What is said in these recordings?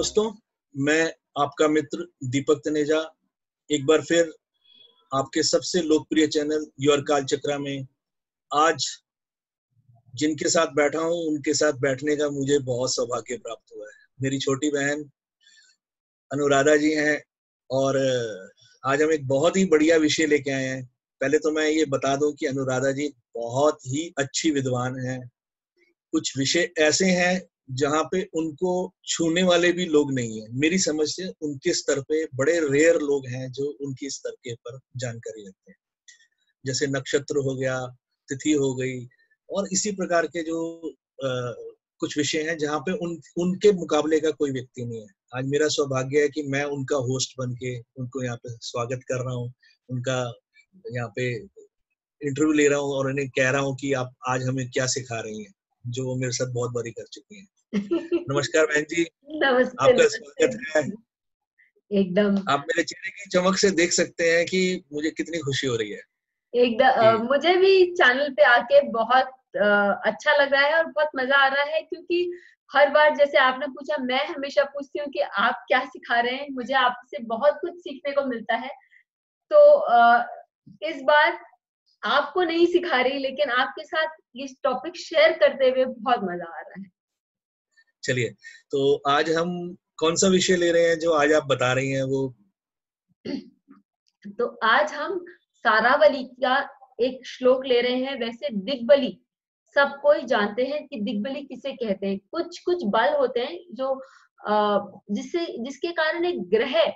दोस्तों, मैं आपका मित्र दीपक तनेजा एक बार फिर आपके सबसे लोकप्रिय चैनल योर काल चक्रा में आज जिनके साथ बैठा हूँ, उनके साथ बैठने का मुझे बहुत सौभाग्य प्राप्त हुआ है। मेरी छोटी बहन अनुराधा जी हैं और आज हम एक बहुत ही बढ़िया विषय लेके आए हैं। पहले तो मैं ये बता दूँ कि अनुराधा जी बहुत ही अच्छी विद्वान हैं। कुछ विषय ऐसे हैं जहाँ पे उनको छूने वाले भी लोग नहीं है। मेरी समझ से उनके स्तर पे बड़े रेयर लोग हैं जो उनकी स्तर के पर जानकारी रखते हैं। जैसे नक्षत्र हो गया तिथि हो गई और इसी प्रकार के जो आ, कुछ विषय हैं जहाँ पे उन उनके मुकाबले का कोई व्यक्ति नहीं है। आज मेरा सौभाग्य है कि मैं उनका होस्ट बन के उनको यहाँ पे स्वागत कर रहा हूँ उनका यहाँ पे इंटरव्यू ले रहा हूँ और उन्हें कह रहा हूँ कि आप आज हमें क्या सिखा रही हैं जो वो मेरे साथ बहुत बारी कर चुकी हैं। नमस्कार बहन जी नमस्ते आपका स्वागत है। एकदम। आप मेरे चेहरे की चमक से देख सकते हैं कि मुझे कितनी खुशी हो रही है। एकदम मुझे भी चैनल पे आके बहुत अच्छा लग रहा है और बहुत मज़ा आ रहा है क्योंकि हर बार जैसे आपने पूछा मैं हमेशा पूछती हूँ कि आप क्या सिखा रहे हैं? मुझे आपसे बहुत कुछ सीखने को मिलता है। तो इस बार आपको नहीं सिखा रही लेकिन आपके साथ ये टॉपिक शेयर करते हुए बहुत मज़ा आ रहा है। चलिए तो आज हम कौन सा विषय ले रहे हैं जो आज आप बता रही हैं वो? तो आज हम सारावली का एक श्लोक ले रहे हैं, वैसे दिग्बली। सब कोई जानते हैं कि दिग्बली किसे कहते हैं। कुछ कुछ बल होते हैं जो जिससे, जिसके कारण एक ग्रह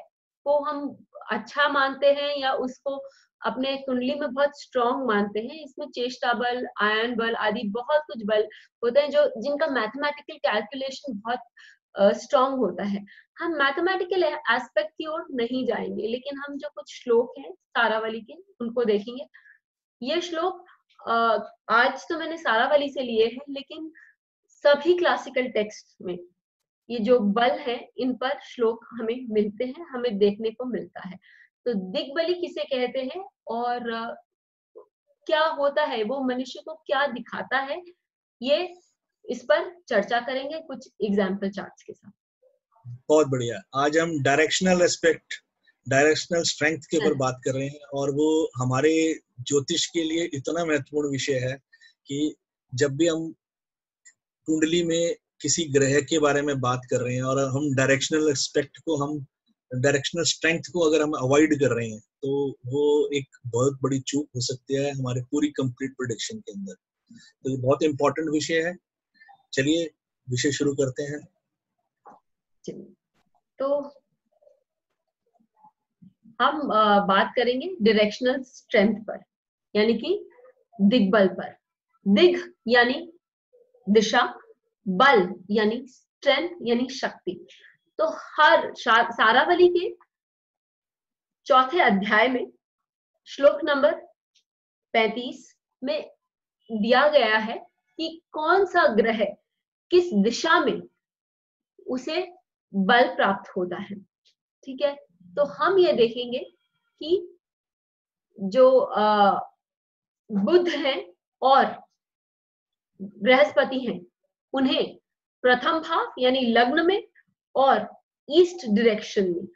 को हम अच्छा मानते हैं या उसको अपने कुंडली में बहुत स्ट्रॉन्ग मानते हैं। इसमें चेष्टा बल, आयन बल आदि बहुत कुछ बल होते हैं जो जिनका मैथमेटिकल कैलकुलेशन बहुत स्ट्रॉन्ग होता है। हम मैथमेटिकल एस्पेक्ट की ओर नहीं जाएँगे, लेकिन हम जो कुछ श्लोक हैं, सारावली के, उनको देखेंगे। ये श्लोक आज तो मैंने सारावली से लिए हैं, लेकिन सभी क्लासिकल टेक्स्ट में ये जो बल है, इन पर श्लोक हमें मिलते हैं, हमें देखने को मिलता है। तो दिग्बली किसे कहते हैं? और क्या होता है वो मनुष्य को क्या दिखाता है ये इस पर चर्चा करेंगे कुछ एग्ज़ाम्पल चार्ट्स के साथ बहुत बढ़िया आज हम डायरेक्शनल एस्पेक्ट डायरेक्शनल स्ट्रेंथ के ऊपर हाँ। बात कर रहे हैं और वो हमारे ज्योतिष के लिए इतना महत्वपूर्ण विषय है कि जब भी हम कुंडली में किसी ग्रह के बारे में बात कर रहे हैं और हम डायरेक्शनल एस्पेक्ट को हम डायरेक्शनल स्ट्रेंथ को अगर हम अवॉइड कर रहे हैं तो वो एक बहुत बड़ी चूक हो सकती है हमारे पूरी कंप्लीट प्रोडिक्शन के अंदर। तो ये बहुत इंपॉर्टेंट विषय है। चलिए, विषय शुरू करते हैं। तो हम बात करेंगे डायरेक्शनल स्ट्रेंथ पर, यानी कि दिग्बल पर। दिग यानी दिशा, बल यानी स्ट्रेंथ यानी शक्ति। तो हर सारावली के चौथे अध्याय में, श्लोक नंबर 35 में दिया गया है कि कौन सा ग्रह किस दिशा में उसे बल प्राप्त होता है। ठीक है? तो हम ये देखेंगे कि जो बुद्ध हैं और बृहस्पति हैं, उन्हें प्रथम भाव यानी लग्न में और ईस्ट डायरेक्शन में,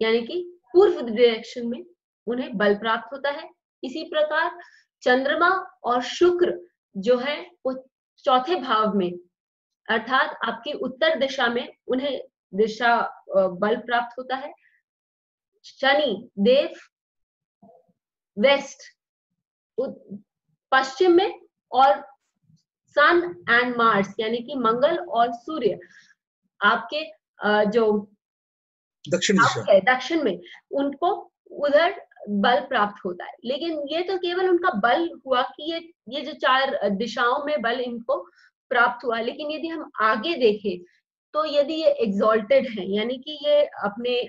यानी कि पूर्व डायरेक्शन में उन्हें बल प्राप्त होता है। इसी प्रकार चंद्रमा और शुक्र जो है, वो चौथे भाव में, अर्थात आपकी उत्तर दिशा में उन्हें दिशा बल प्राप्त होता है। शनि, देव वेस्ट पश्चिम में और सन एंड मार्स यानी कि मंगल और सूर्य, आपके जो दक्षिण है दक्षिण में। उनको उधर बल प्राप्त होता है। लेकिन ये तो केवल उनका बल हुआ कि ये ये जो चार दिशाओं में बल इनको प्राप्त हुआ। लेकिन यदि हम आगे देखें तो यदि ये एग्जॉल्टेड है यानी कि ये अपने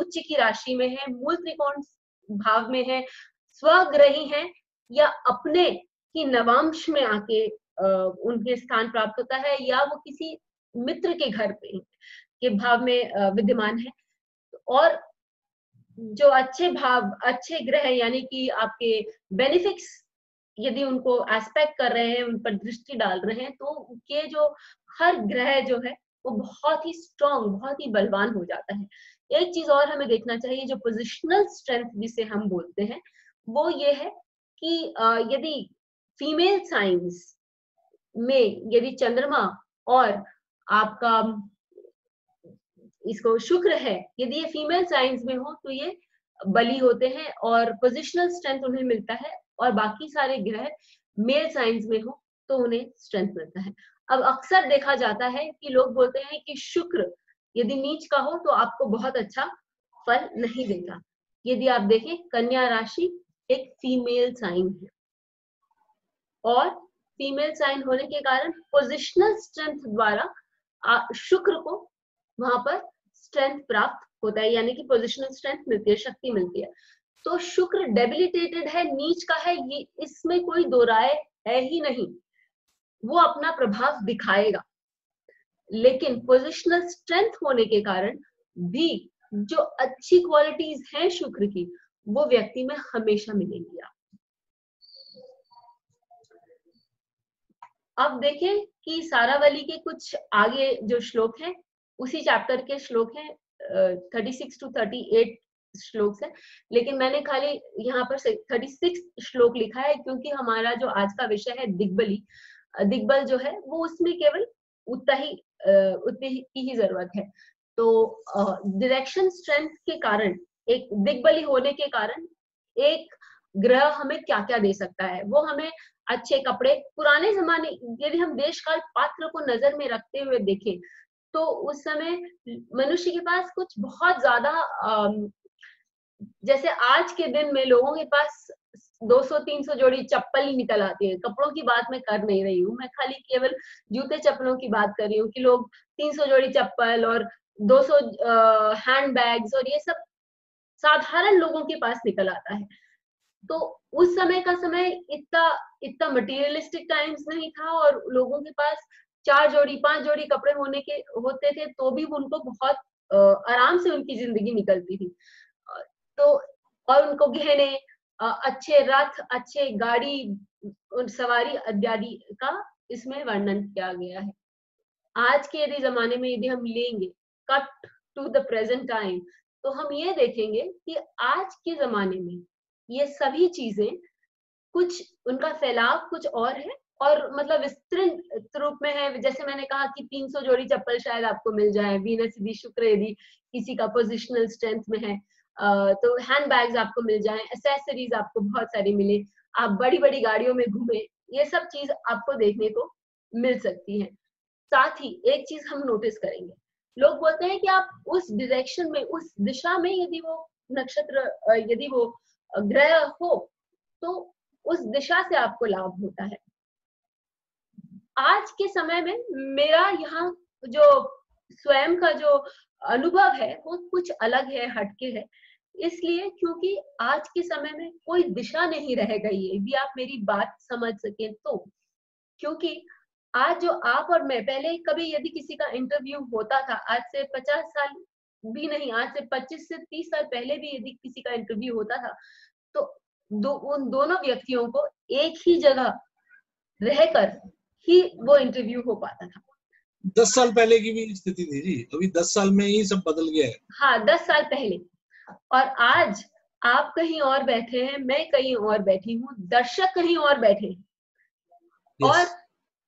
उच्च की राशि में है मूल त्रिकोण भाव में है स्वग्रही है या अपने की नवांश में आके उनके स्थान प्राप्त होता है या वो किसी मित्र के घर पे के भाव में विद्यमान है और जो अच्छे भाव, अच्छे ग्रह, यानी कि आपके बेनिफिक्स यदि उनको एस्पेक्ट कर रहे हैं, उन पर दृष्टि डाल रहे हैं तो के जो हर ग्रह जो है, वो बहुत ही स्ट्रॉन्ग बहुत ही बलवान हो जाता है। एक चीज़ और हमें देखना चाहिए, जो पोजिशनल स्ट्रेंथ जिसे हम बोलते हैं, वो ये है कि यदि फीमेल साइंस में यदि चंद्रमा और आपका इसको शुक्र है। यदि ये फीमेल साइंस में हो तो ये बली होते हैं और पोजिशनल स्ट्रेंथ उन्हें मिलता है और बाकी सारे ग्रह मेल साइंस में हो तो उन्हें स्ट्रेंथ मिलता है। अब अक्सर देखा जाता है कि लोग बोलते हैं कि शुक्र यदि नीच का हो तो आपको बहुत अच्छा फल नहीं देगा यदि आप देखें, कन्या राशि एक फीमेल साइन है। और फीमेल साइन होने के कारण पोजिशनल स्ट्रेंथ द्वारा शुक्र को वहाँ पर स्ट्रेंथ प्राप्त होता है, यानी कि पोजिशनल स्ट्रेंथ मिलती है, शक्ति मिलती है। तो शुक्र डेबिलिटेटेड है, नीच का है, ये इसमें कोई दो राय है ही नहीं। वो अपना प्रभाव दिखाएगा। लेकिन पोजिशनल स्ट्रेंथ होने के कारण भी जो अच्छी क्वालिटीज हैं शुक्र की, वो व्यक्ति में हमेशा मिलेंगी आप अब देखें कि सारावली के कुछ आगे जो श्लोक हैं उसी चैप्टर के श्लोक हैं thirty six to thirty eight श्लोक है, लेकिन मैंने खाली यहाँ पर थर्टी सिक्स श्लोक लिखा है क्योंकि हमारा जो आज का विषय है दिग्बली दिग्बल जो है वो उसमें केवल उतना ही उतनी की ही ज़रूरत है। तो डायरेक्शन स्ट्रेंथ के कारण, एक दिग्बली होने के कारण एक ग्रह हमें क्या क्या दे सकता है? वो हमें अच्छे कपड़े, पुराने जमाने, यदि हम देश काल पात्र को नज़र में रखते हुए देखें तो उस समय मनुष्य के पास कुछ बहुत ज़्यादा जैसे आज के दिन में लोगों के पास 200-300 जोड़ी चप्पल ही निकल आती है। कपड़ों की बात मैं कर नहीं रही हूँ। मैं खाली केवल जूते चप्पलों की बात कर रही हूँ कि लोग 300 जोड़ी चप्पल और 200 हैंड बैग्स और ये सब साधारण लोगों के पास निकल आता है। तो उस समय का समय इतना इतना मटेरियलिस्टिक टाइम्स नहीं था और लोगों के पास चार जोड़ी, पाँच जोड़ी कपड़े होने के, होते थे तो भी उनको बहुत आराम से उनकी ज़िंदगी निकलती थी। तो और उनको गहने अच्छे रथ, अच्छे गाड़ी सवारी इत्यादि का इसमें वर्णन किया गया है। आज के यदि जमाने में यदि हम लेंगे cut to the present time तो हम ये देखेंगे कि आज के जमाने में ये सभी चीज़ें, कुछ, उनका फैलाव कुछ और है और मतलब विस्तृत रूप में है, जैसे मैंने कहा कि 300 जोड़ी चप्पल शायद आपको मिल जाए वीनस यदि शुक्र यदि किसी का पोजिशनल स्ट्रेंथ में है तो हैंड बैग्स आपको मिल जाए एसेसरीज आपको बहुत सारी मिले, आप बड़ी बड़ी गाड़ियों में घूमे, ये सब चीज़ आपको देखने को मिल सकती है। साथ ही एक चीज़ हम नोटिस करेंगे, लोग बोलते हैं कि आप उस डिरेक्शन में, उस दिशा में यदि वो नक्षत्र यदि वो ग्रह हो तो उस दिशा से आपको लाभ होता है। आज के समय में मेरा यहाँ जो स्वयं का जो अनुभव है, वो कुछ अलग है, हटके है। इसलिए क्योंकि आज के समय में कोई दिशा नहीं रह गई है, यदि आप मेरी बात समझ सके तो। क्योंकि आज जो आप और मैं, पहले कभी यदि किसी का इंटरव्यू होता था, आज से पचास साल भी नहीं, आज से पच्चीस से तीस साल पहले भी यदि किसी का इंटरव्यू होता था तो दो, उन दोनों व्यक्तियों को एक ही जगह रहकर ही वो इंटरव्यू हो पाता था। दस साल पहले की भी स्थिति थी जी। अभी दस साल में ही सब बदल गया है। हाँ दस साल पहले। और आज आप कहीं और बैठे हैं मैं कहीं और बैठी हूँ दर्शक कहीं और बैठे हैं। Yes. और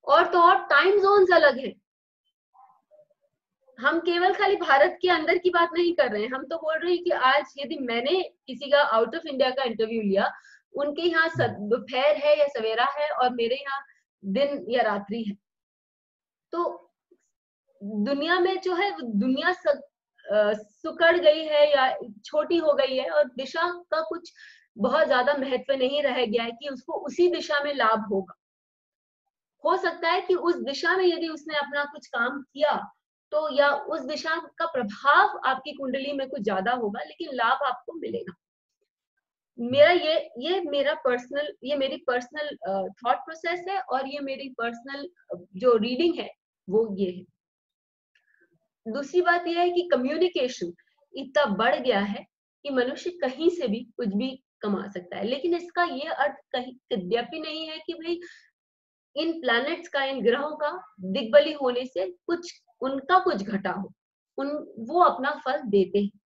और तो और टाइम जोन अलग है। हम केवल खाली भारत के अंदर की बात नहीं कर रहे हैं। हम तो बोल रहे हैं कि आज यदि मैंने किसी का आउट ऑफ़ इंडिया का इंटरव्यू लिया उनके यहाँ दोपहर है या सवेरा है और मेरे यहाँ दिन या रात्रि है। तो दुनिया में जो है, दुनिया सब सुकड़ गई है या छोटी हो गई है और दिशा का कुछ बहुत ज़्यादा महत्व नहीं रह गया है कि उसको उसी दिशा में लाभ होगा। हो सकता है कि उस दिशा में यदि उसने अपना कुछ काम किया तो या उस दिशा का प्रभाव आपकी कुंडली में कुछ ज़्यादा होगा, लेकिन लाभ आपको मिलेगा। मेरा ये ये मेरा पर्सनल ये मेरी पर्सनल थॉट प्रोसेस है और ये मेरी पर्सनल जो रीडिंग है, वो ये है। दूसरी बात यह है कि कम्युनिकेशन इतना बढ़ गया है कि मनुष्य कहीं से भी कुछ भी कमा सकता है। लेकिन इसका ये अर्थ कहीं यद्यपि नहीं है कि भाई इन प्लैनेट्स का, इन ग्रहों का दिग्बली होने से कुछ, उनका कुछ घटा हो। उन, वो अपना फल देते हैं,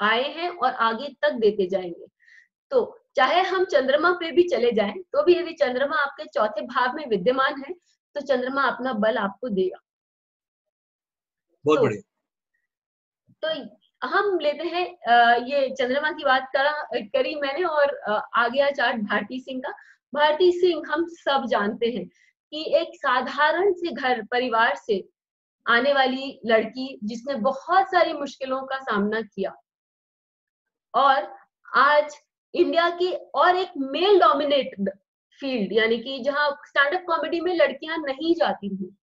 आए हैं और आगे तक देते जाएँगे। तो चाहे हम चंद्रमा पे भी चले जाएँ तो भी यदि चंद्रमा आपके चौथे भाव में विद्यमान है तो चंद्रमा अपना बल आपको देगा। बहुत तो, बढ़िया। तो हम लेते हैं ये चंद्रमा की बात करा करी मैंने और आ गया चार्ट भारती सिंह का। भारती सिंह हम सब जानते हैं कि एक साधारण से घर परिवार से आने वाली लड़की जिसने बहुत सारी मुश्किलों का सामना किया और आज इंडिया की और एक मेल डोमिनेटेड फ़ील्ड यानी कि जहाँ स्टैंड अप कॉमेडी में लड़कियाँ नहीं जाती थी।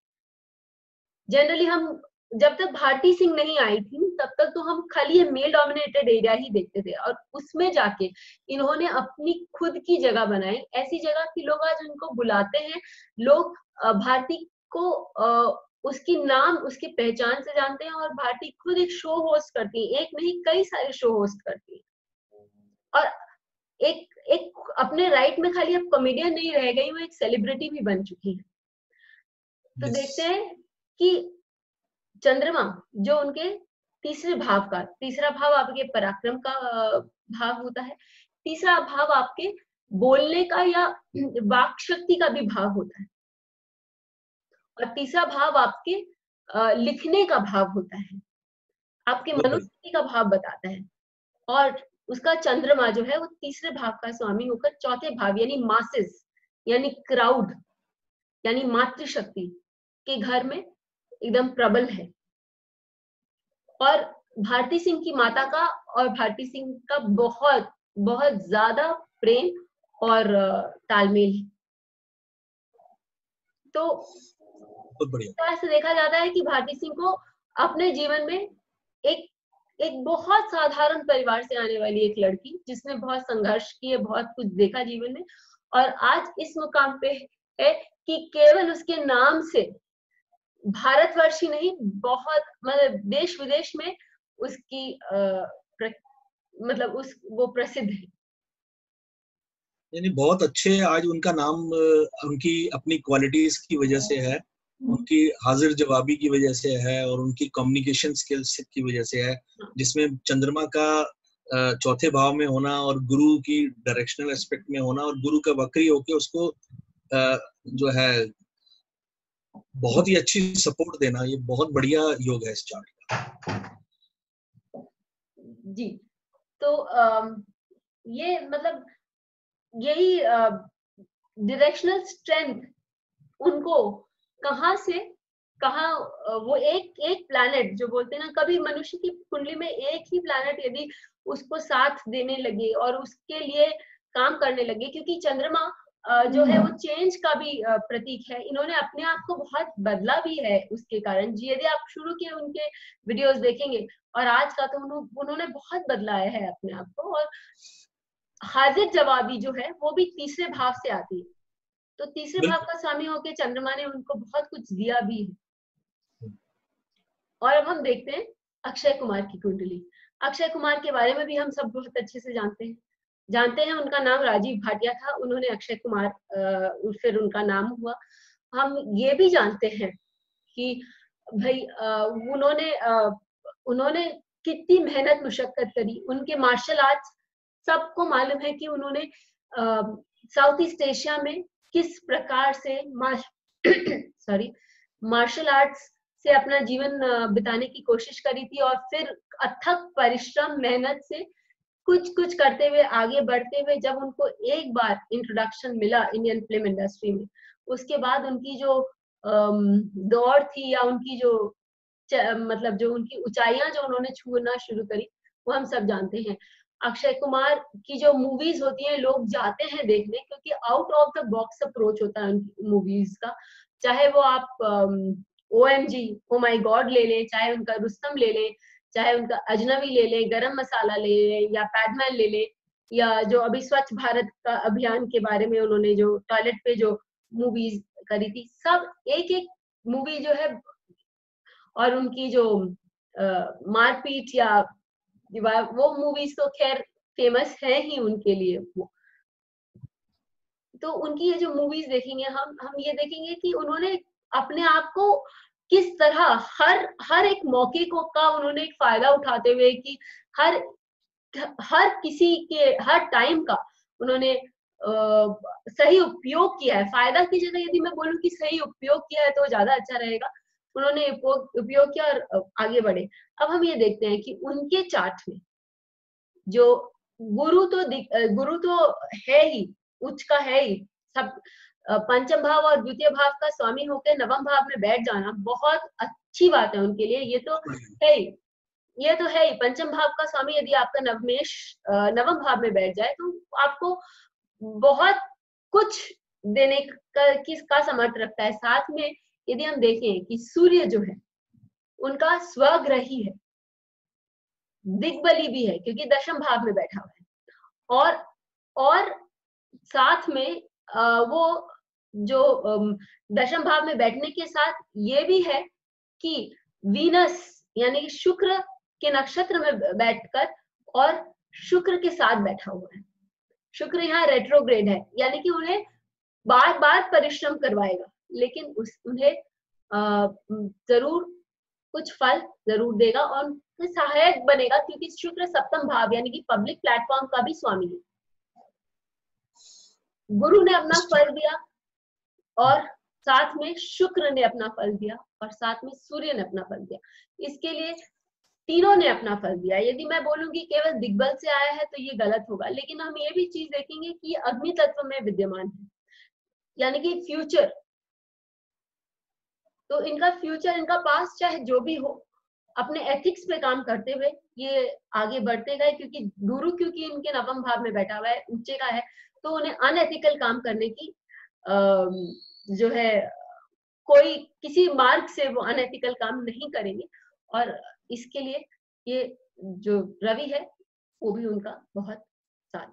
जनरली हम जब तक भारती सिंह नहीं आई थी तब तक तो हम खाली ये मेल डोमिनेटेड एरिया ही देखते थे। और उसमें जाके इन्होंने अपनी खुद की जगह बनाई। ऐसी जगह की लोग आज उनको बुलाते हैं। लोग भारती को उसकी नाम, उसकी पहचान से जानते हैं और भारती खुद एक शो होस्ट करती है। एक नहीं, कई सारे शो होस्ट करती है। और एक एक अपने राइट में खाली अब कॉमेडियन नहीं रह गई वो एक सेलिब्रिटी भी बन चुकी है। तो yes. देखते हैं कि चंद्रमा जो उनके तीसरे भाव का तीसरा भाव आपके पराक्रम का भाव होता है तीसरा भाव आपके बोलने का या वाक शक्ति का भी भाव होता है। और तीसरा भाव आपके लिखने का भाव होता है। आपके मनुष्य का भाव बताता है। और उसका चंद्रमा जो है वो तीसरे भाव का स्वामी होकर चौथे भाव यानी मासेस यानी क्राउड यानी मातृशक्ति के घर में एकदम प्रबल है। और भारती सिंह की माता का और भारती सिंह का बहुत बहुत ज़्यादा प्रेम और तालमेल है। तो तो ऐसे देखा जाता है कि भारती सिंह को अपने जीवन में एक एक बहुत साधारण परिवार से आने वाली एक लड़की जिसने बहुत संघर्ष किए बहुत कुछ देखा जीवन में और आज इस मुकाम पे है कि केवल उसके नाम से भारतवर्ष ही नहीं बहुत मतलब देश विदेश में उसकी आ, मतलब उस वो प्रसिद्ध है। यानी बहुत अच्छे आज उनका नाम उनकी अपनी क्वालिटीज की वजह से है। उनकी हाजिर जवाबी की वजह से है और उनकी कम्युनिकेशन स्किल्स की वजह से है, जिसमें चंद्रमा का चौथे भाव में होना और गुरु की डायरेक्शनल एस्पेक्ट में होना और गुरु का बकरी होके उसको जो है, बहुत ही अच्छी सपोर्ट देना, ये बहुत बढ़िया योग है इस चार्ट का। जी तो ये मतलब यही डायरेक्शनल स्ट्रेंथ उनको कहाँ से कहा वो एक एक प्लैनेट जो बोलते हैं ना कभी मनुष्य की कुंडली में एक ही प्लैनेट यदि उसको साथ देने लगे और उसके लिए काम करने लगे क्योंकि चंद्रमा जो है वो चेंज का भी प्रतीक है। इन्होंने अपने आप को बहुत बदला भी है उसके कारण। जी यदि आप शुरू के उनके वीडियोस देखेंगे और आज का तो उन्होंने बहुत बदलाया है अपने आप को और हाजिर जवाबी जो है वो भी तीसरे भाव से आती है। तो तीसरे भाव का स्वामी होके चंद्रमा ने उनको बहुत कुछ दिया भी है। और अब हम देखते हैं अक्षय कुमार की कुंडली। अक्षय कुमार के बारे में भी हम सब बहुत अच्छे से जानते हैं। जानते हैं उनका नाम राजीव भाटिया था उन्होंने अक्षय कुमार फिर उनका नाम हुआ। हम ये भी जानते हैं कि भाई उन्होंने उन्होंने कितनी मेहनत मुशक्कत करी। उनके मार्शल आर्ट्स सबको मालूम है कि उन्होंने साउथ ईस्ट एशिया में किस प्रकार से सॉरी मार्शल आर्ट्स से अपना जीवन बिताने की कोशिश करी थी और फिर अथक परिश्रम, मेहनत से कुछ कुछ करते हुए, आगे बढ़ते हुए जब उनको एक बार इंट्रोडक्शन मिला इंडियन फ़िल्म इंडस्ट्री में, उसके बाद उनकी जो दौड़ थी या उनकी जो मतलब जो उनकी ऊंचाइयाँ जो उन्होंने छूना शुरू करी, वो हम सब जानते हैं। अक्षय कुमार की जो मूवीज़ होती हैं, लोग जाते हैं देखने क्योंकि out of the box approach होता है मूवीज़ का। चाहे वो आप ओ एम जी ओ माई गॉड ले लें, चाहे उनका रुस्तम ले लें, चाहे उनका अजनबी ले लें, गरम मसाला ले लें, या पैडमैन ले लें, या जो अभी स्वच्छ भारत का अभियान के बारे में उन्होंने जो टॉयलेट पे जो मूवीज़ करी थी, सब एक एक मूवी जो है, और उनकी जो मारपीट या वो मूवीज़ तो खैर फ़ेमस है ही उनके लिए वो। तो उनकी ये जो मूवीज़ देखेंगे हम हम ये देखेंगे कि उन्होंने अपने आप को किस तरह हर हर एक मौके को का उन्होंने एक फ़ायदा उठाते हुए कि हर हर किसी के हर टाइम का उन्होंने आ, सही उपयोग किया है। फ़ायदा की जगह यदि मैं बोलूँ कि सही उपयोग किया है तो ज़्यादा अच्छा रहेगा। उन्होंने उपयोग किया और आगे बढ़े। अब हम ये देखते हैं कि उनके चार्ट में जो गुरु तो गुरु तो है ही उच्च का है ही सब पंचम भाव और द्वितीय भाव का स्वामी होकर नवम भाव में बैठ जाना बहुत अच्छी बात है उनके लिए। ये तो है ही ये तो है ही। पंचम भाव का स्वामी यदि आपका नवमेश नवम भाव में बैठ जाए तो आपको बहुत कुछ देने का किसका समर्थ रखता है। साथ में यदि हम देखें कि सूर्य जो है, उनका स्वग्रही है, दिग्बली भी है, क्योंकि दशम भाव में बैठा हुआ है। और और साथ में वो जो दशम भाव में बैठने के साथ ये भी है कि वीनस, यानी कि शुक्र के नक्षत्र में बैठकर और शुक्र के साथ बैठा हुआ है। शुक्र यहाँ रेट्रोग्रेड है, यानी कि उन्हें बार बार परिश्रम करवाएगा। लेकिन उस उन्हें ज़रूर कुछ फल ज़रूर देगा और सहायक बनेगा क्योंकि शुक्र सप्तम भाव यानी कि पब्लिक प्लेटफॉर्म का भी स्वामी है। गुरु ने अपना फल दिया और साथ में शुक्र ने अपना फल दिया और साथ में सूर्य ने अपना फल दिया। इसके लिए तीनों ने अपना फल दिया। यदि मैं बोलूँगी केवल दिग्बल से आया है तो ये गलत होगा। लेकिन हम ये भी चीज़ देखेंगे कि ये अग्नि तत्व में विद्यमान है। यानी कि फ्यूचर तो इनका फ्यूचर इनका पास चाहे जो भी हो, अपने एथिक्स पे काम करते हुए ये आगे बढ़ते गए, क्योंकि गुरु, क्योंकि इनके नवम भाव में बैठा हुआ है, ऊँचे का है तो उन्हें अनएथिकल काम करने की जो है, कोई, किसी मार्ग से वो अनएथिकल काम नहीं करेंगे। और इसके लिए ये जो रवि है, वो भी उनका बहुत साथ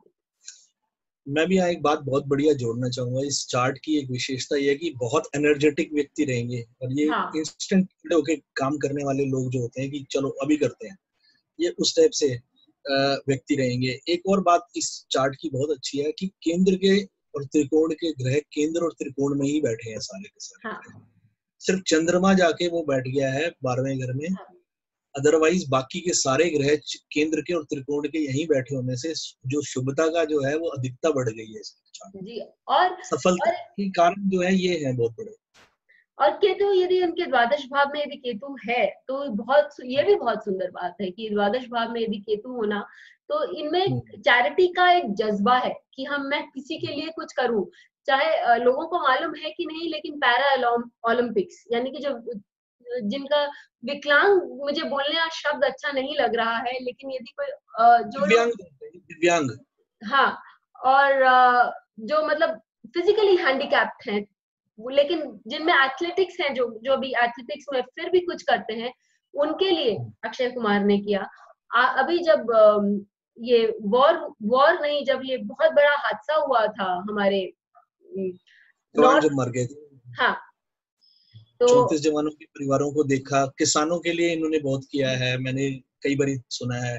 मैं भी यहाँ एक बात बहुत बढ़िया जोड़ना चाहूँगा इस चार्ट की एक विशेषता यह है कि बहुत एनर्जेटिक व्यक्ति रहेंगे और ये हाँ. इंस्टेंट होके काम करने वाले लोग जो होते हैं कि चलो अभी करते हैं ये उस टाइप से व्यक्ति रहेंगे एक और बात इस चार्ट की बहुत अच्छी है कि केंद्र के और त्रिकोण के ग्रह केंद्र और त्रिकोण में ही बैठे हैं सारे के सारे हाँ. सिर्फ़ चंद्रमा जाके वो बैठ गया है बारहवें घर में हाँ. अदरवाइज़ बाकी के सारे ग्रह केंद्र के और त्रिकोण के यहीं बैठे होने से जो शुभता का जो है वो अधिकता बढ़ गई है जी और सफलता के कारण जो है ये है बहुत बड़े। और केतु यदि उनके द्वादश भाव में यदि केतु है तो बहुत ये भी बहुत सुंदर बात है कि द्वादश भाव में यदि केतु होना तो इनमें चैरिटी हम्म। का एक जज्बा है कि हम मैं किसी के लिए कुछ करूँ। चाहे लोगों को मालूम है कि नहीं लेकिन पैरा ओलंपिक्स यानी कि जो जिनका विकलांग मुझे बोलने का शब्द अच्छा नहीं लग रहा है लेकिन यदि कोई जो दिव्यांग हाँ और जो मतलब फिजिकली हैंडीकैप्ड हैं लेकिन जिनमें एथलेटिक्स हैं जो जो भी एथलेटिक्स में फिर भी कुछ करते हैं उनके लिए अक्षय कुमार ने किया। आ, अभी जब ये वॉर वॉर नहीं जब ये बहुत बड़ा हादसा हुआ था हमारे जब मर गए हाँ तो चौतीस जवानों के परिवारों को देखा किसानों के लिए इन्होंने बहुत किया है मैंने कई बार सुना है।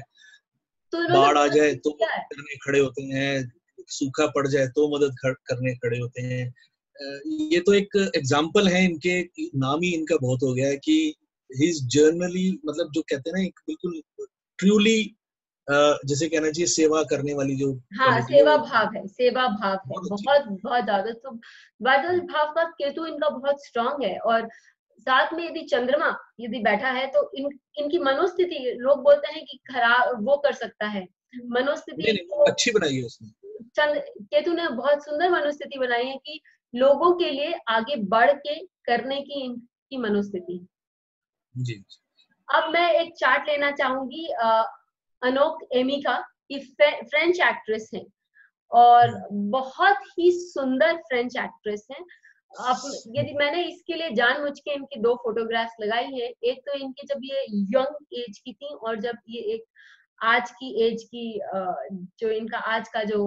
तो बाढ़ आ जाए तो करने खड़े होते हैं सूखा पड़ जाए तो मदद करने खड़े होते हैं। ये तो एक एग्ज़ाम्पल है इनके नाम ही इनका बहुत हो गया है कि ही इज़ जर्नली मतलब जो कहते हैं ना एक बिल्कुल ट्रूली जैसे कहना चाहिए सेवा करने वाली जो हाँ सेवा भाव है सेवा भाव है बहुत बहुत ज़्यादा तो बादल भाव का केतु इनका बहुत स्ट्रांग है और साथ में यदि चंद्रमा यदि बैठा है तो इन इनकी मनोस्थिति लोग बोलते हैं कि खराब वो कर सकता है। मनोस्थिति अच्छी बनाई है उसने। चंद केतु ने बहुत सुंदर मनोस्थिति बनाई है कि लोगों के लिए आगे बढ़ के करने की इनकी मनोस्थिति। जी अब मैं एक चार्ट लेना चाहूँगी अनोक एमी का ये फ्रेंच एक्ट्रेस है और। बहुत ही सुंदर फ्रेंच एक्ट्रेस है आप, यदि मैंने इसके लिए जानबूझ के इनकी दो फोटोग्राफ्स लगाई है, एक तो इनकी जब ये यंग एज की थी और जब ये एक आज की एज की जो इनका आज का जो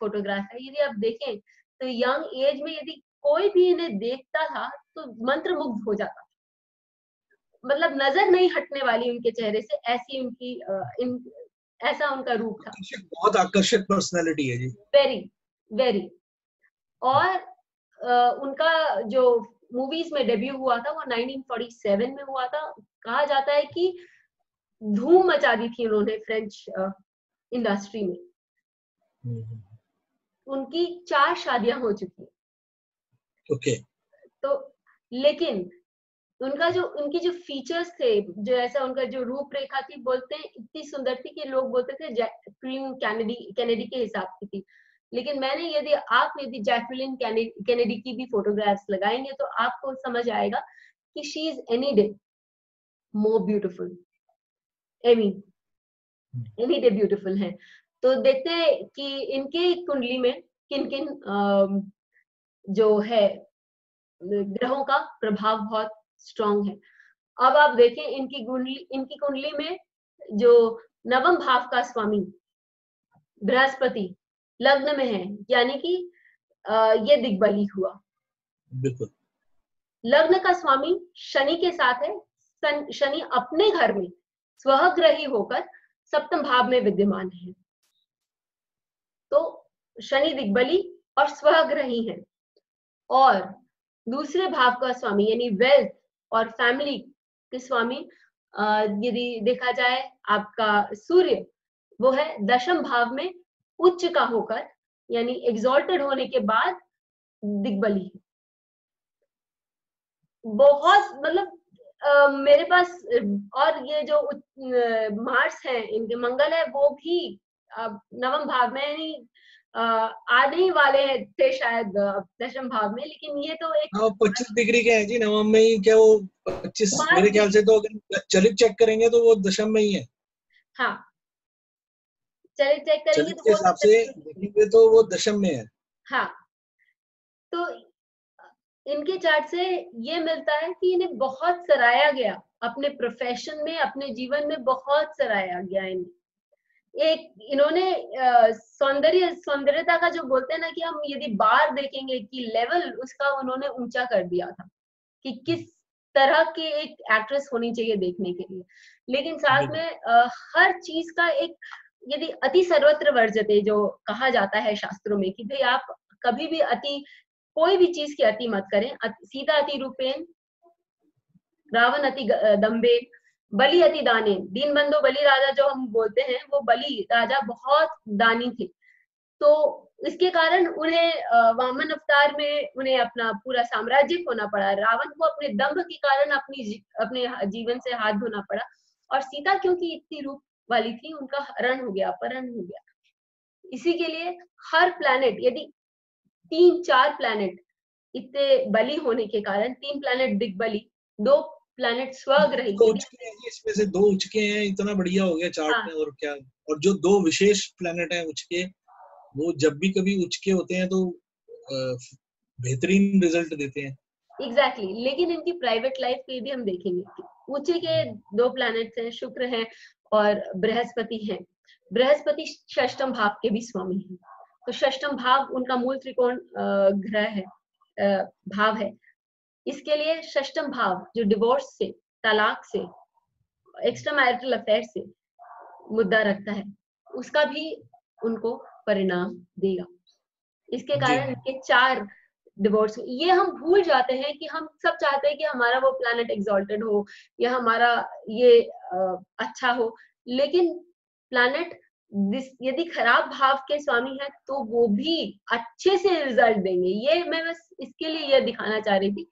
फोटोग्राफ है, यदि आप देखें तो यंग एज में यदि कोई भी इन्हें देखता था तो मंत्र मुग्ध हो जाता मतलब नज़र नहीं हटने वाली उनके चेहरे से ऐसी उनकी इन ऐसा उनका रूप था। बहुत आकर्षक पर्सनालिटी है जी। वेरी वेरी और आ, उनका जो मूवीज़ में डेब्यू हुआ था वो 1947 में हुआ था। कहा जाता है कि धूम मचा दी थी उन्होंने फ्रेंच इंडस्ट्री में। हम्म, उनकी चार शादियाँ हो चुकी ओके। तो लेकिन उनका जो उनकी जो फीचर्स थे जो ऐसा उनका जो रूपरेखा थी बोलते हैं इतनी सुंदर थी कि लोग बोलते थे जैकलिन कैनेडी कैनेडी के हिसाब की थी। लेकिन मैंने यदि आप यदि जैकलिन कैनेडी की भी फोटोग्राफ्स लगाएँगे तो आपको समझ आएगा कि she is any day more beautiful mean any day beautiful है। तो देखते हैं कि इनके कुंडली में किन किन जो है ग्रहों का प्रभाव बहुत स्ट्रॉन्ग है। अब आप देखें इनकी कुंडली इनकी कुंडली में जो नवम भाव का स्वामी बृहस्पति लग्न में है यानी कि ये दिग्बली हुआ। बिल्कुल। लग्न का स्वामी शनि के साथ है। शनि अपने घर में स्वग्रही होकर सप्तम भाव में विद्यमान है। तो शनि दिग्बली और स्वग्रही है। और दूसरे भाव का स्वामी यानी वेल्थ और फैमिली के स्वामी यदि देखा जाए आपका सूर्य, वो है दशम भाव में उच्च का होकर, यानी एग्जॉल्टेड होने के बाद दिग्बली बहुत मतलब मेरे पास और ये जो मार्स है, इनके मंगल है, वो भी नवम भाव में यानी आने ही वाले हैं थे शायद दशम भाव में लेकिन ये तो एक हाँ पच्चीस डिग्री के हैं जी नवम में ही क्या वो पच्चीस मेरे ख्याल से तो अगर चलित चेक करेंगे तो वो दशम में ही है। हाँ। चलित चेक करेंगे तो हिसाब से देखेंगे तो वो दशम में है। हाँ। तो इनके चार्ट से ये मिलता है कि इन्हें बहुत सराया गया अपने प्रोफेशन में अपने जीवन में बहुत सराया गया इन्हें। एक इन्होंने सौंदर्य सौंदर्यता का जो बोलते हैं ना कि हम यदि बार देखेंगे कि लेवल उसका उन्होंने ऊँचा कर दिया था कि किस तरह की एक एक्ट्रेस होनी चाहिए देखने के लिए। लेकिन साथ में आ, हर चीज़ का एक यदि अति सर्वत्र वर्जते जो कहा जाता है शास्त्रों में कि भाई आप कभी भी अति कोई भी चीज़ की अति मत करें अति, सीता अति रूपेन रावण अति दम्बे बलि अति दानी। दीन बंधु बलि राजा जो हम बोलते हैं, वो बलि राजा बहुत दानी थे। तो इसके कारण उन्हें वामन अवतार में उन्हें अपना पूरा साम्राज्य खोना पड़ा। रावण को अपने दम्भ के कारण अपनी अपने जीवन से हाथ धोना पड़ा। और सीता क्योंकि इतनी रूप वाली थी, उनका हरण हो गया, अपहरण हो गया। इसी के लिए हर प्लैनेट यदि तीन, चार प्लैनेट इतने बलि होने के कारण, तीन प्लैनेट दिग्बली, दो प्लैनेट स्वर्ग इसमें से दो उचके हैं इतना बढ़िया हो गया चार्ट हाँ. में और क्या? और जो दो विशेष प्लैनेट हैं उचके वो जब भी कभी उचके होते हैं तो बेहतरीन रिज़ल्ट देते हैं। Exactly exactly. लेकिन इनकी प्राइवेट लाइफ पे भी हम देखेंगे ऊँचे के दो प्लैनेट्स हैं शुक्र हैं और बृहस्पति हैं। बृहस्पति षष्टम भाव के भी स्वामी हैं। तो षष्टम भाव उनका मूल त्रिकोण ग्रह है भाव है। इसके लिए षष्टम भाव जो डिवोर्स से तलाक से एक्स्ट्रा मैरिटल अफेयर से मुद्दा रखता है उसका भी उनको परिणाम देगा। इसके कारण इनके चार डिवोर्स ये हम भूल जाते हैं कि हम सब चाहते हैं कि हमारा वो प्लैनेट एग्जॉल्टेड हो या हमारा ये आ, अच्छा हो लेकिन प्लैनेट यदि खराब भाव के स्वामी है तो वो भी अच्छे से रिज़ल्ट देंगे। ये मैं बस इसके लिए ये दिखाना चाह रही थी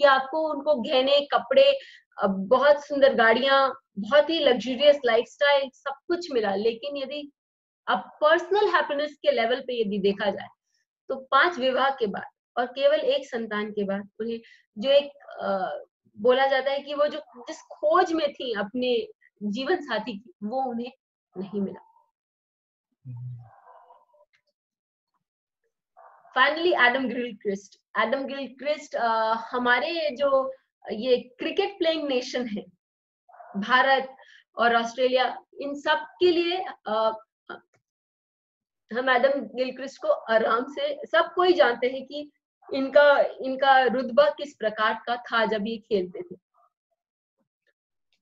कि आपको उनको गहने कपड़े बहुत सुंदर गाड़ियाँ बहुत ही लग्जूरियस लाइफस्टाइल सब कुछ मिला। लेकिन यदि अब पर्सनल हैप्पीनेस के लेवल पे यदि देखा जाए तो पाँच विवाह के बाद और केवल एक संतान के बाद उन्हें जो एक आ, बोला जाता है कि वो जो जिस खोज में थी अपने जीवन साथी की वो उन्हें नहीं मिला। Finally Adam Gilchrist Adam Gilchrist हमारे जो ये क्रिकेट प्लेइंग नेशन है भारत और ऑस्ट्रेलिया इन सब के लिए uh, हम एडम गिलक्रिस्ट को आराम से सब कोई जानते हैं कि इनका इनका रुतबा किस प्रकार का था जब ये खेलते थे।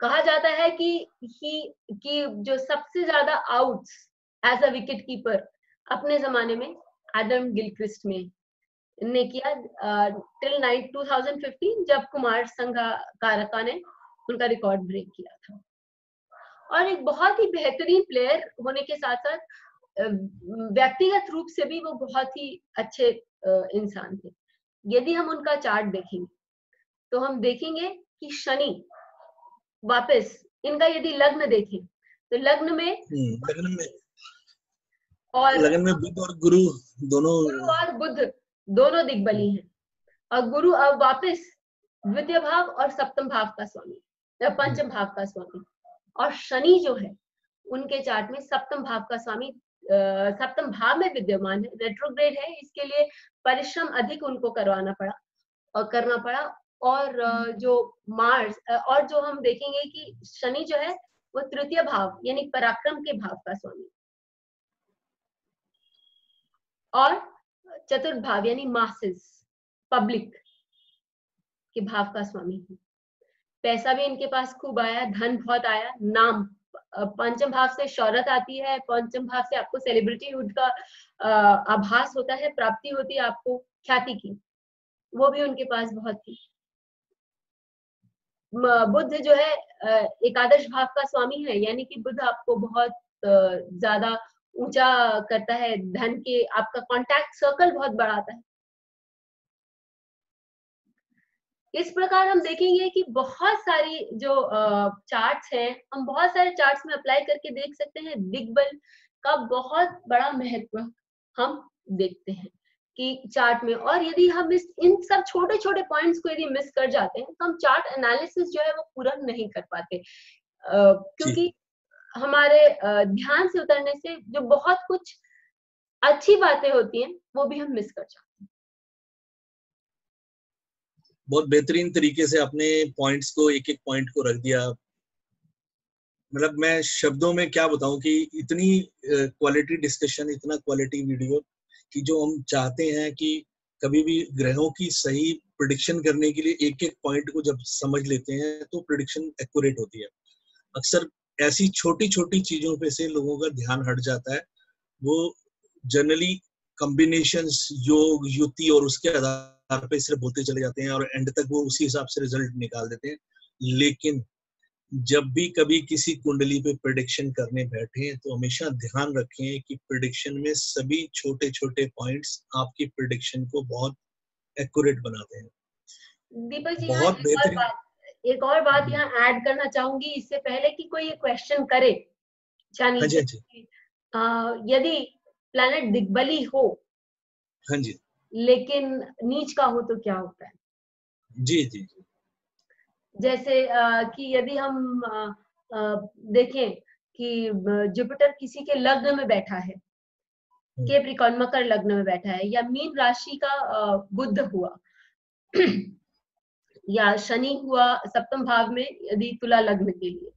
कहा जाता है कि ही कि जो सबसे ज़्यादा outs as a wicket keeper अपने जमाने में एडम गिलक्रिस्ट में। ने किया टिल नाइट 2015 जब कुमार संघा कारका ने उनका रिकॉर्ड ब्रेक किया था। और एक बहुत ही बेहतरीन प्लेयर होने के साथ साथ व्यक्तिगत रूप से भी वो बहुत ही अच्छे इंसान थे। यदि हम उनका चार्ट देखेंगे तो हम देखेंगे कि शनि वापस इनका यदि लग्न देखें तो लग्न में हम्म, लग्न में और लग्न में बुध और गुरु दोनों गुरु और बुद्ध दोनों दिग्बली हैं। और गुरु अब वापस द्वितीय भाव और सप्तम भाव का स्वामी या पंचम भाव का स्वामी और शनि जो है उनके चार्ट में सप्तम भाव का स्वामी सप्तम भाव में विद्यमान है। रेट्रोग्रेड है इसके लिए परिश्रम अधिक उनको करवाना पड़ा और करना पड़ा। और जो मार्स और जो हम देखेंगे कि शनि जो है वो तृतीय भाव यानी पराक्रम के भाव का स्वामी और चतुर्भाव, यानी मासेस पब्लिक के भाव का स्वामी है। पैसा भी इनके पास खूब आया, धन बहुत आया, नाम पंचम भाव से शौरत आती है, पंचम भाव से आपको सेलिब्रिटी हुड का आभास होता है, प्राप्ति होती है आपको, ख्याति की। वो भी उनके पास बहुत थी। बुद्ध जो है एकादश भाव का स्वामी है, यानी कि बुद्ध आपको बहुत ज़्यादा ऊँचा करता है धन के आपका कांटेक्ट सर्कल बहुत बढ़ाता है। इस प्रकार हम देखेंगे कि बहुत सारी जो चार्ट्स हैं हम बहुत सारे चार्ट्स में अप्लाई करके देख सकते हैं। दिग्बल का बहुत बड़ा महत्व हम देखते हैं कि चार्ट में। और यदि हम इस इन सब छोटे छोटे पॉइंट्स को यदि मिस कर जाते हैं तो हम चार्ट एनालिसिस जो है वो पूरा नहीं कर पाते। क्योंकि हमारे ध्यान से उतरने से जो बहुत कुछ अच्छी बातें होती हैं, वो भी हम मिस कर जाते हैं। बहुत बेहतरीन तरीके से अपने पॉइंट्स को एक एक पॉइंट को रख दिया। मतलब मैं शब्दों में क्या बताऊँ कि इतनी क्वालिटी डिस्कशन इतना क्वालिटी वीडियो कि जो हम चाहते हैं कि कभी भी ग्रहों की सही प्रिडिक्शन करने के लिए एक एक पॉइंट को जब समझ लेते हैं तो प्रिडिक्शन एक्यूरेट होती है। अक्सर ऐसी छोटी छोटी चीज़ों पे से लोगों का ध्यान हट जाता है। वो जनरली कॉम्बिनेशन योग युति और उसके आधार पे सिर्फ़ बोलते चले जाते हैं और एंड तक वो उसी हिसाब से रिज़ल्ट निकाल देते हैं। लेकिन जब भी कभी किसी कुंडली पे प्रिडिक्शन करने बैठे तो हमेशा ध्यान रखें कि प्रिडिक्शन में सभी छोटे छोटे पॉइंट्स आपकी प्रिडिक्शन को बहुत एक्यूरेट बनाते हैं। बहुत बेहतरीन एक और बात हम्म। यहाँ ऐड करना चाहूँगी इससे पहले कि कोई ये क्वेश्चन करे हाँ जी हाँ यदि प्लैनेट दिग्बली हो हाँ जी। लेकिन नीच का हो तो क्या होता है? जी जी जी। जैसे कि यदि हम देखें कि जुपिटर किसी के लग्न में बैठा है केप्रिकॉन हम्म। मकर लग्न में बैठा है या मीन राशि का बुद्ध हुआ या शनि हुआ सप्तम भाव में यदि तुला लग्न के लिए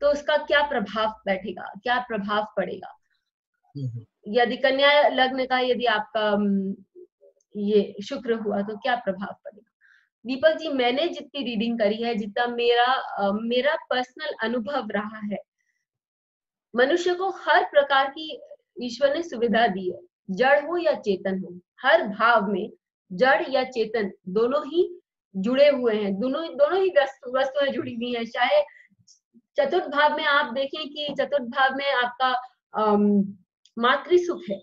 तो उसका क्या प्रभाव बैठेगा क्या प्रभाव पड़ेगा। यदि कन्या लग्न का यदि आपका ये शुक्र हुआ तो क्या प्रभाव पड़ेगा दीपक जी मैंने जितनी रीडिंग करी है जितना मेरा मेरा पर्सनल अनुभव रहा है मनुष्य को हर प्रकार की ईश्वर ने सुविधा दी है जड़ हो या चेतन हो हर भाव में जड़ या चेतन दोनों ही जुड़े हुए हैं। दोनों दोनों ही वस्तुएँ जुड़ी हुई हैं। चाहे चतुर्थ भाव में आप देखें कि चतुर्थ भाव में आपका मातृ सुख है।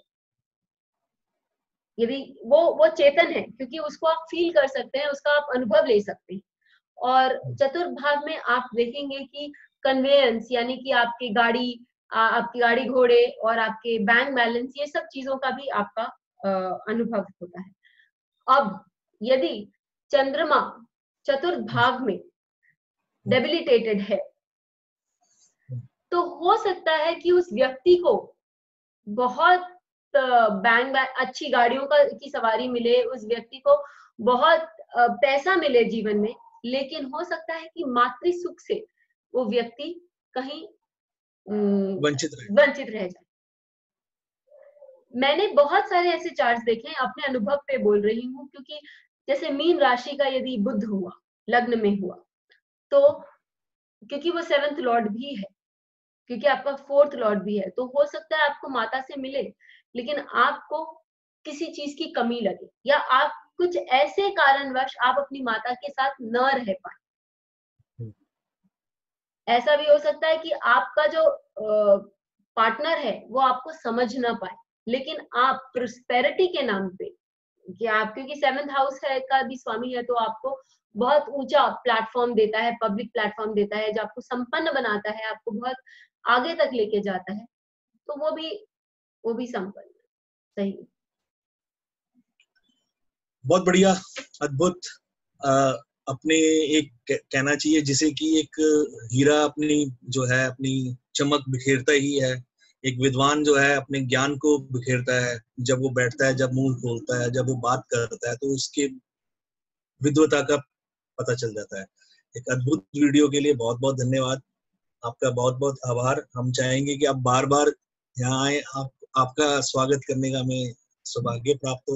यदि वो वो चेतन है, क्योंकि उसको आप फील कर सकते हैं, उसका आप अनुभव ले सकते हैं। और चतुर्थ भाग में आप देखेंगे कि कन्वेयंस यानी कि आपकी गाड़ी आपकी गाड़ी घोड़े और आपके बैंक बैलेंस ये सब चीज़ों का भी आपका अनुभव होता है। अब, यदि चंद्रमा चतुर्थ भाग में डेबिलिटेटेड है। तो हो सकता है कि उस व्यक्ति को बहुत बैंक अच्छी गाड़ियों का की सवारी मिले उस व्यक्ति को बहुत पैसा मिले जीवन में लेकिन हो सकता है कि मातृ सुख से वो व्यक्ति कहीं वंचित रहे। वंचित रह जाए। मैंने बहुत सारे ऐसे चार्ट देखे हैं अपने अनुभव पे बोल रही हूँ क्योंकि जैसे मीन राशि का यदि बुद्ध हुआ, लग्न में हुआ तो क्योंकि वो सेवंथ लॉर्ड भी है, क्योंकि आपका फोर्थ लॉर्ड भी है तो हो सकता है आपको माता से मिले, लेकिन आपको किसी चीज़ की कमी लगे, या आप कुछ ऐसे कारणवश आप अपनी माता के साथ न रह पाए। ऐसा भी हो सकता है कि आपका जो पार्टनर है, वो आपको समझ ना पाए, लेकिन आप प्रोस्पेरिटी के नाम पे आप, क्योंकि सेवेंथ हाउस है का भी स्वामी है तो आपको बहुत ऊँचा प्लेटफॉर्म देता है पब्लिक प्लेटफॉर्म देता है, जो आपको संपन्न बनाता है, आपको बहुत आगे तक लेके जाता है तो वो भी वो भी संपन्न, सही। बहुत बढ़िया, अद्भुत अपने एक कहना चाहिए, जिसे कि एक हीरा अपनी, जो है, अपनी चमक बिखेरता ही है एक विद्वान जो है अपने ज्ञान को बिखेरता है, जब वो बैठता है, जब मुँह खोलता है, जब वो बात करता है तो उसके विद्वता का पता चल जाता है। एक अद्भुत वीडियो के लिए बहुत बहुत धन्यवाद। आपका बहुत बहुत आभार। हम चाहेंगे कि आप बार बार यहाँ आए। आप, आपका स्वागत करने का हमें सौभाग्य प्राप्त हो।